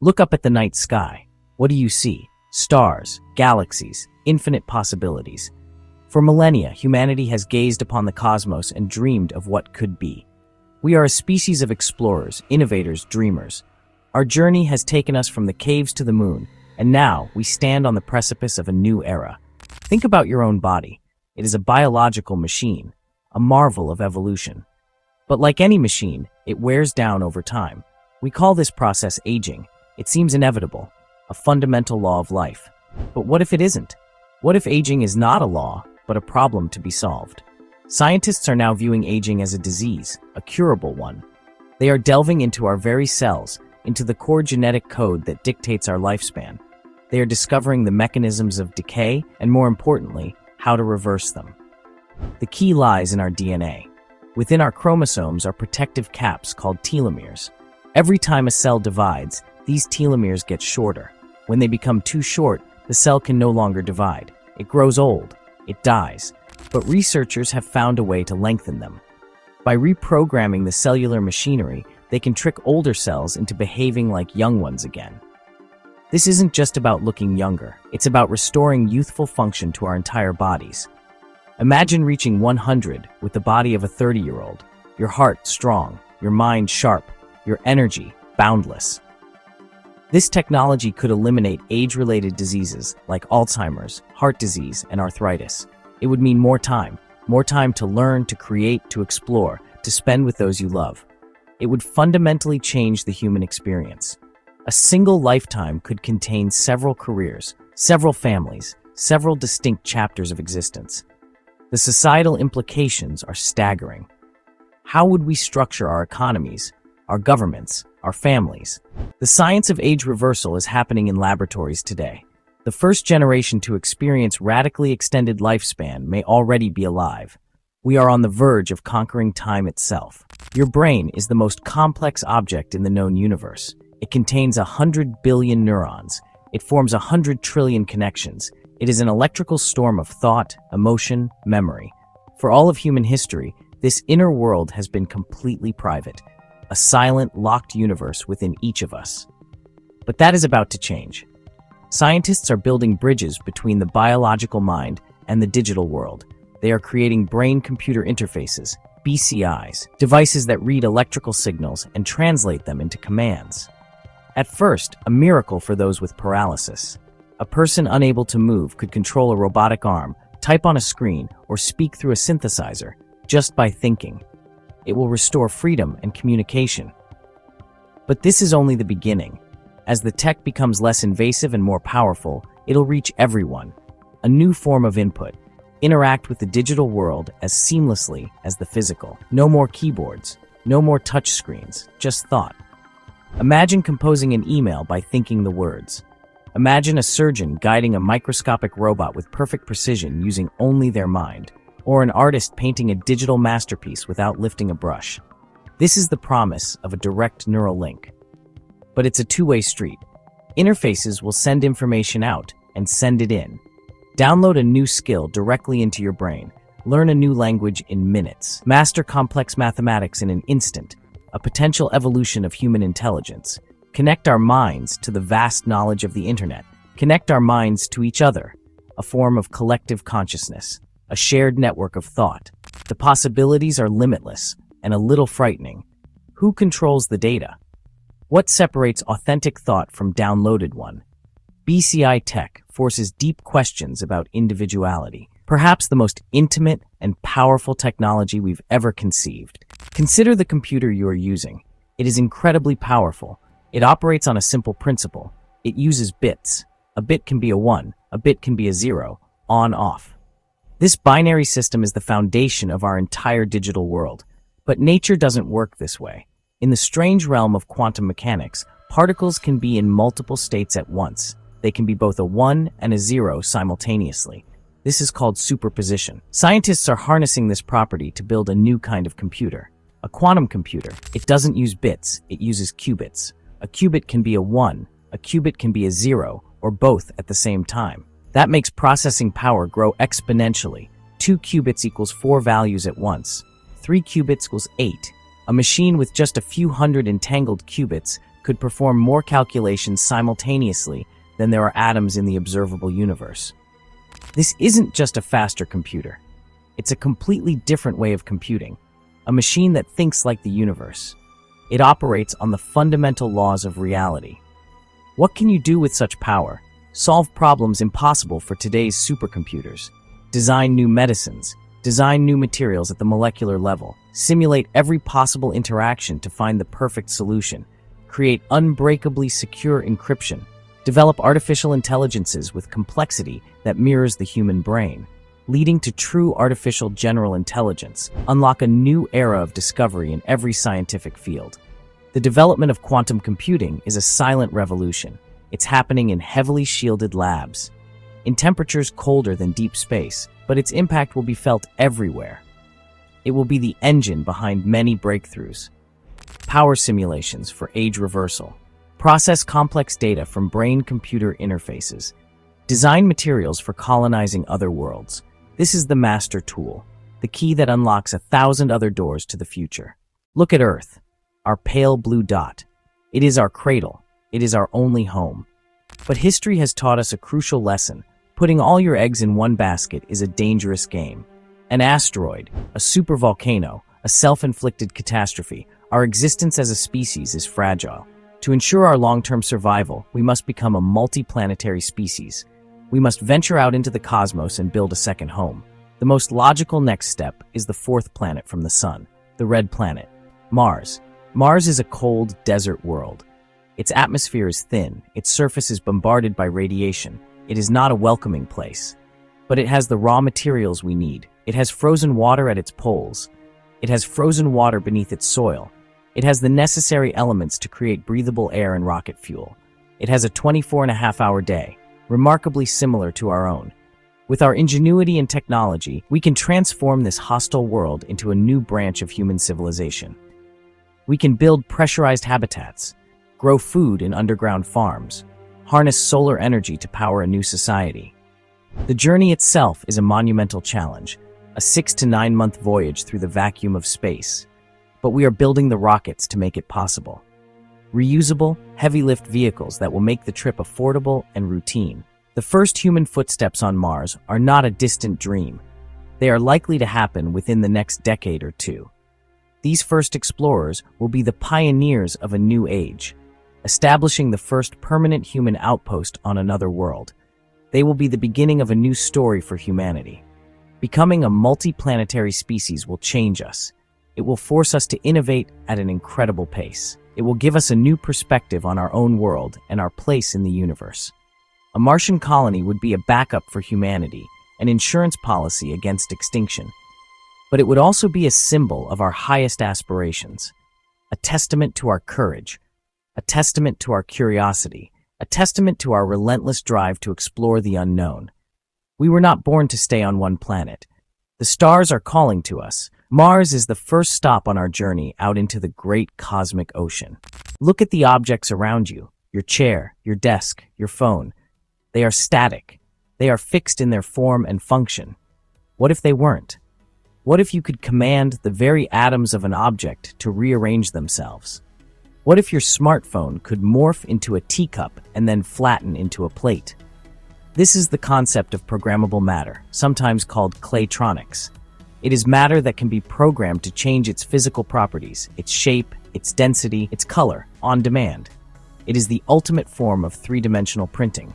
Look up at the night sky. What do you see? Stars, galaxies, infinite possibilities. For millennia, humanity has gazed upon the cosmos and dreamed of what could be. We are a species of explorers, innovators, dreamers. Our journey has taken us from the caves to the moon, and now we stand on the precipice of a new era. Think about your own body. It is a biological machine, a marvel of evolution. But like any machine, it wears down over time. We call this process aging. It seems inevitable, a fundamental law of life. But what if it isn't? What if aging is not a law, but a problem to be solved? Scientists are now viewing aging as a disease, a curable one. They are delving into our very cells, into the core genetic code that dictates our lifespan. They are discovering the mechanisms of decay and, more importantly, how to reverse them. The key lies in our DNA. Within our chromosomes are protective caps called telomeres. Every time a cell divides, these telomeres get shorter. When they become too short, the cell can no longer divide. It grows old. It dies. But researchers have found a way to lengthen them. By reprogramming the cellular machinery, they can trick older cells into behaving like young ones again. This isn't just about looking younger, it's about restoring youthful function to our entire bodies. Imagine reaching 100 with the body of a 30 year old, your heart strong, your mind sharp, your energy boundless. This technology could eliminate age related diseases like Alzheimer's, heart disease, and arthritis. It would mean more time, more time to learn, to create, to explore, to spend with those you love. It would fundamentally change the human experience. A single lifetime could contain several careers, several families, several distinct chapters of existence. The societal implications are staggering. How would we structure our economies, our governments, our families? The science of age reversal is happening in laboratories today. The first generation to experience radically extended lifespan may already be alive. We are on the verge of conquering time itself. Your brain is the most complex object in the known universe. It contains a hundred billion neurons. It forms a hundred trillion connections. It is an electrical storm of thought, emotion, memory. For all of human history, this inner world has been completely private, a silent, locked universe within each of us. But that is about to change. Scientists are building bridges between the biological mind and the digital world. They are creating brain-computer interfaces, BCIs, devices that read electrical signals and translate them into commands. At first, a miracle for those with paralysis. A person unable to move could control a robotic arm, type on a screen, or speak through a synthesizer just by thinking. It will restore freedom and communication. But this is only the beginning. As the tech becomes less invasive and more powerful, it'll reach everyone. A new form of input. Interact with the digital world as seamlessly as the physical. No more keyboards. No more touch screens. Just thought. Imagine composing an email by thinking the words. Imagine a surgeon guiding a microscopic robot with perfect precision using only their mind, or an artist painting a digital masterpiece without lifting a brush. This is the promise of a direct neural link. But it's a two-way street. Interfaces will send information out and send it in. Download a new skill directly into your brain. Learn a new language in minutes. Master complex mathematics in an instant a potential evolution of human intelligence. Connect our minds to the vast knowledge of the internet. Connect our minds to each other, a form of collective consciousness, a shared network of thought. The possibilities are limitless and a little frightening. Who controls the data? What separates authentic thought from downloaded one? BCI Tech forces deep questions about individuality, perhaps the most intimate and powerful technology we've ever conceived. Consider the computer you are using. It is incredibly powerful. It operates on a simple principle. It uses bits. A bit can be a 1, a bit can be a 0, on, off. This binary system is the foundation of our entire digital world. But nature doesn't work this way. In the strange realm of quantum mechanics, particles can be in multiple states at once. They can be both a 1 and a 0 simultaneously. This is called superposition. Scientists are harnessing this property to build a new kind of computer. A quantum computer, it doesn't use bits, it uses qubits. A qubit can be a 1, a qubit can be a 0, or both at the same time. That makes processing power grow exponentially. 2 qubits equals 4 values at once. 3 qubits equals 8. A machine with just a few hundred entangled qubits could perform more calculations simultaneously than there are atoms in the observable universe. This isn't just a faster computer. It's a completely different way of computing, a machine that thinks like the universe. It operates on the fundamental laws of reality. What can you do with such power? Solve problems impossible for today's supercomputers. Design new medicines. Design new materials at the molecular level. Simulate every possible interaction to find the perfect solution. Create unbreakably secure encryption. Develop artificial intelligences with complexity that mirrors the human brain leading to true artificial general intelligence, unlock a new era of discovery in every scientific field. The development of quantum computing is a silent revolution. It's happening in heavily shielded labs, in temperatures colder than deep space, but its impact will be felt everywhere. It will be the engine behind many breakthroughs. Power simulations for age reversal. Process complex data from brain-computer interfaces. Design materials for colonizing other worlds. This is the master tool, the key that unlocks a thousand other doors to the future. Look at Earth, our pale blue dot. It is our cradle. It is our only home. But history has taught us a crucial lesson. Putting all your eggs in one basket is a dangerous game. An asteroid, a supervolcano, a self-inflicted catastrophe, our existence as a species is fragile. To ensure our long-term survival, we must become a multi-planetary species, we must venture out into the cosmos and build a second home. The most logical next step is the fourth planet from the Sun, the red planet, Mars. Mars is a cold, desert world. Its atmosphere is thin, its surface is bombarded by radiation. It is not a welcoming place. But it has the raw materials we need. It has frozen water at its poles. It has frozen water beneath its soil. It has the necessary elements to create breathable air and rocket fuel. It has a 24 and a half hour day remarkably similar to our own. With our ingenuity and technology, we can transform this hostile world into a new branch of human civilization. We can build pressurized habitats, grow food in underground farms, harness solar energy to power a new society. The journey itself is a monumental challenge, a six to nine month voyage through the vacuum of space. But we are building the rockets to make it possible reusable, heavy-lift vehicles that will make the trip affordable and routine. The first human footsteps on Mars are not a distant dream. They are likely to happen within the next decade or two. These first explorers will be the pioneers of a new age, establishing the first permanent human outpost on another world. They will be the beginning of a new story for humanity. Becoming a multi-planetary species will change us. It will force us to innovate at an incredible pace. It will give us a new perspective on our own world and our place in the universe. A Martian colony would be a backup for humanity, an insurance policy against extinction. But it would also be a symbol of our highest aspirations, a testament to our courage, a testament to our curiosity, a testament to our relentless drive to explore the unknown. We were not born to stay on one planet. The stars are calling to us, Mars is the first stop on our journey out into the great cosmic ocean. Look at the objects around you, your chair, your desk, your phone. They are static. They are fixed in their form and function. What if they weren't? What if you could command the very atoms of an object to rearrange themselves? What if your smartphone could morph into a teacup and then flatten into a plate? This is the concept of programmable matter, sometimes called claytronics. It is matter that can be programmed to change its physical properties, its shape, its density, its color, on demand. It is the ultimate form of three-dimensional printing.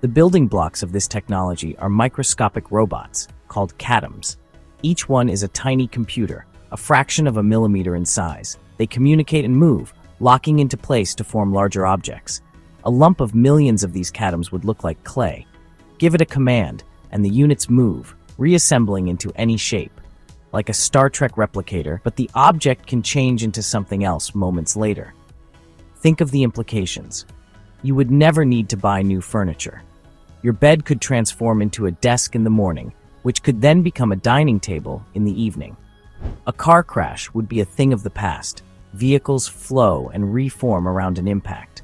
The building blocks of this technology are microscopic robots, called catoms. Each one is a tiny computer, a fraction of a millimeter in size. They communicate and move, locking into place to form larger objects. A lump of millions of these catoms would look like clay. Give it a command, and the units move, reassembling into any shape, like a Star Trek replicator, but the object can change into something else moments later. Think of the implications. You would never need to buy new furniture. Your bed could transform into a desk in the morning, which could then become a dining table in the evening. A car crash would be a thing of the past. Vehicles flow and reform around an impact.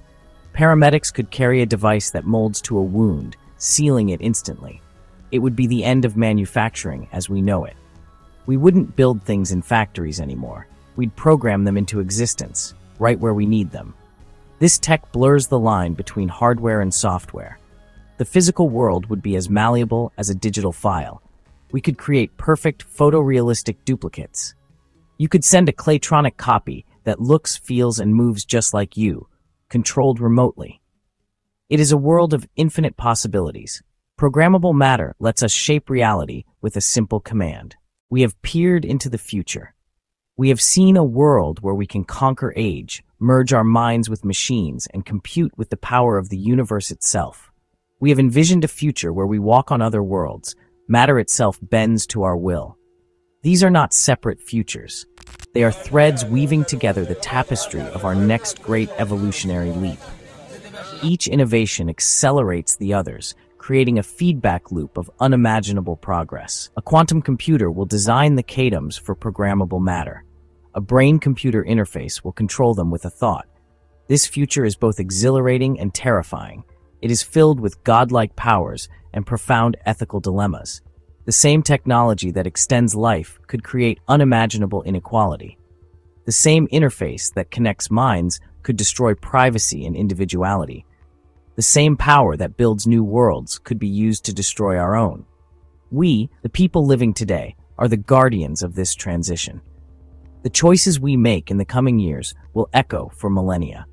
Paramedics could carry a device that molds to a wound, sealing it instantly it would be the end of manufacturing as we know it. We wouldn't build things in factories anymore. We'd program them into existence, right where we need them. This tech blurs the line between hardware and software. The physical world would be as malleable as a digital file. We could create perfect photorealistic duplicates. You could send a Claytronic copy that looks, feels, and moves just like you, controlled remotely. It is a world of infinite possibilities. Programmable matter lets us shape reality with a simple command. We have peered into the future. We have seen a world where we can conquer age, merge our minds with machines, and compute with the power of the universe itself. We have envisioned a future where we walk on other worlds, matter itself bends to our will. These are not separate futures. They are threads weaving together the tapestry of our next great evolutionary leap. Each innovation accelerates the others, creating a feedback loop of unimaginable progress. A quantum computer will design the K-atoms for programmable matter. A brain-computer interface will control them with a thought. This future is both exhilarating and terrifying. It is filled with godlike powers and profound ethical dilemmas. The same technology that extends life could create unimaginable inequality. The same interface that connects minds could destroy privacy and individuality. The same power that builds new worlds could be used to destroy our own. We, the people living today, are the guardians of this transition. The choices we make in the coming years will echo for millennia.